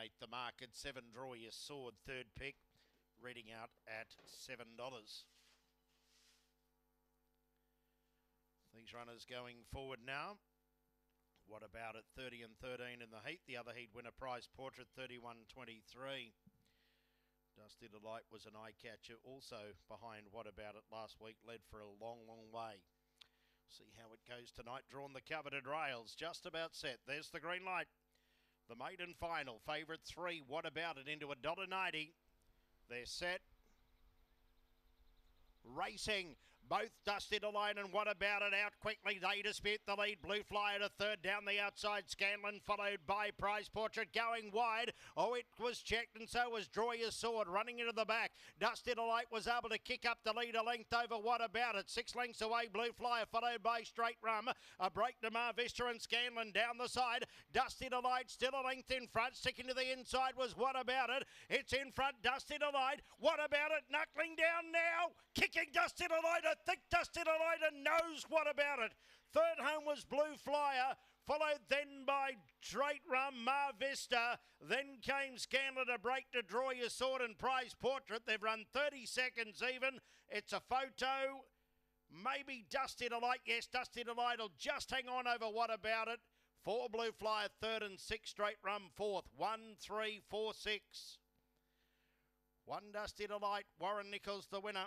estimate the market. Seven draw your sword, third pick, reading out at seven dollars. These runners going forward now. What about at 30 and 13 in the heat? The other heat winner prize portrait 31.23. Dusty Delight was an eye catcher also behind What About It last week, led for a long, long way. See how it goes tonight. Drawn the coveted rails, just about set. There's the green light. The maiden final, favourite three. What about it into a dollar ninety? They're set. Racing, both Dusty Delight and What About It out quickly. They dispute the lead. Blue Flyer to third down the outside. Scanlon followed by Prize Portrait going wide. Oh, it was checked and so was Your Sword running into the back. Dusty Delight was able to kick up the lead a length over What About It. Six lengths away. Blue Flyer followed by Straight Rum. A break to Mar Vista and Scanlon down the side. Dusty Delight still a length in front. Sticking to the inside was What About It. It's in front. Dusty Delight. What About It? Knuckling down now. Kicking Dusty Delight. I think Dusty Delight knows what about it. Third home was Blue Flyer. Followed then by Straight Rum, Mar Vista. Then came Scanlon to break to draw your sword and prize portrait. They've run 30 seconds even. It's a photo. Maybe Dusty Delight. Yes, Dusty Delight will just hang on over what about it. Four Blue Flyer third and six Straight Rum fourth. One, three, four, six. One Dusty Delight. Warren Nichols the winner.